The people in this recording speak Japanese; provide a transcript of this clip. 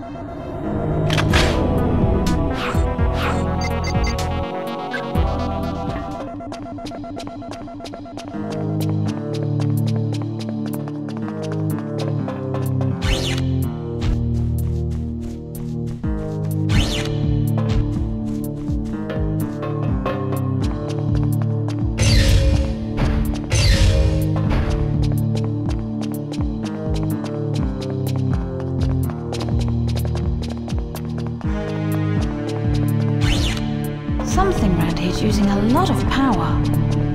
Thank you. something around here's using a lot of power.